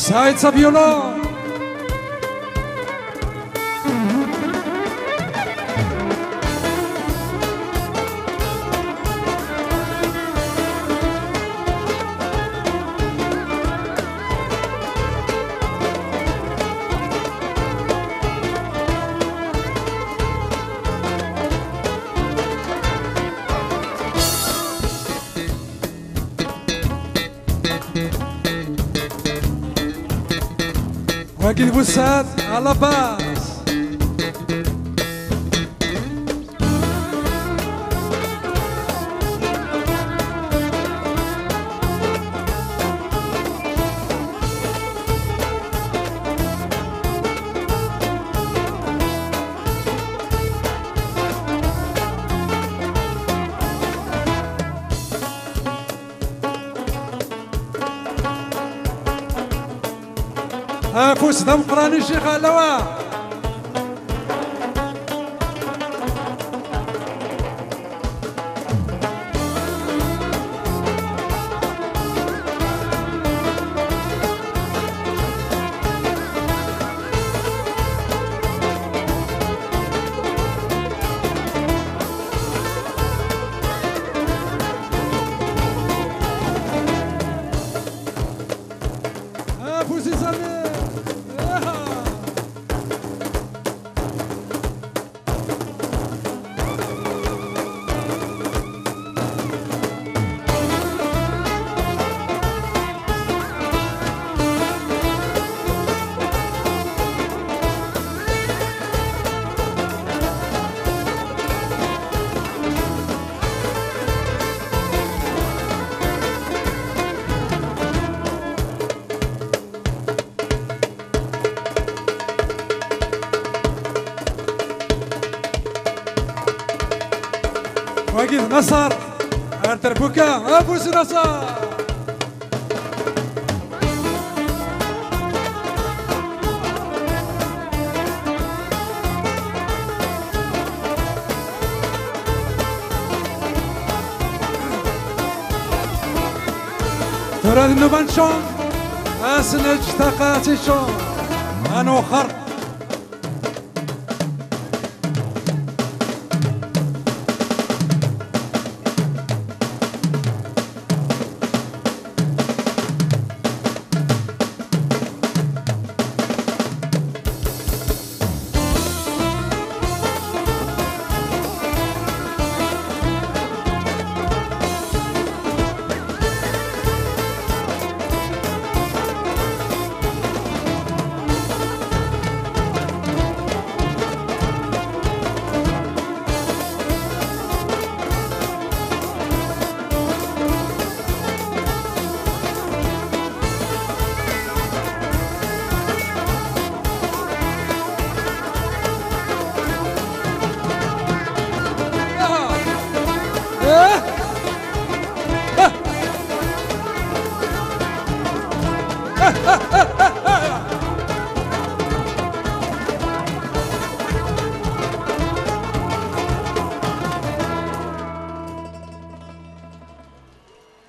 Sights of your Lord. Wakil Pusat Alaba. فوس دم قراني الشيخ علوا Vakit Nasar. Erterpuka Abusi Nasar. ترى النبان شون أسنج ثقاتي شون منو وخرق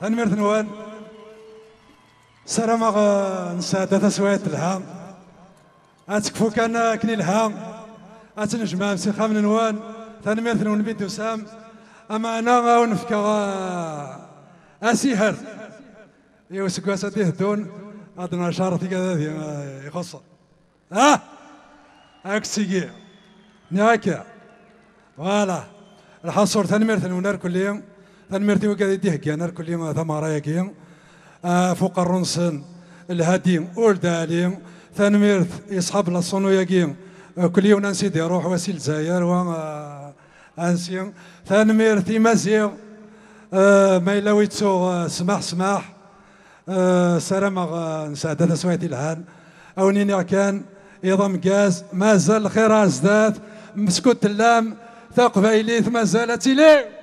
أنمر ثنوان سلام نساعد تسويت الهام أتكفو كان كني الهام أتنجمع مسي خام نوان تنمر ثنوان بيدو سام أما أنا ونفكا أسيهر. يوسك واساتيه دون أدنا شارتي كذا ذي يخص. ها؟ أكسيجي نياكا. فوالا. الحصور تنمر ثنوان كل يوم. تنمرتي وكذا يديه كيانر كل يوم ثمارة يكيم آه فوق الرنسن الهديم والداليم تنميرت يصحاب لصونو يكيم آه كل يوم ننسي دي روح وسيل زاير و آه، أنسيم. تنميرتي مزيغ ما يلاويتسو آه سماح سماح. سلام نساعد سويتي الهان أو نيني كان يضم جاز ما زال خير أزداد. مسكوت اللام. ثاق بايليث ما زالت إليه.